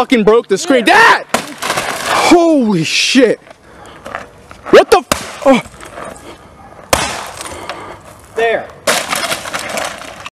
fucking broke the screen. Dad! Holy shit. What the? F oh. There.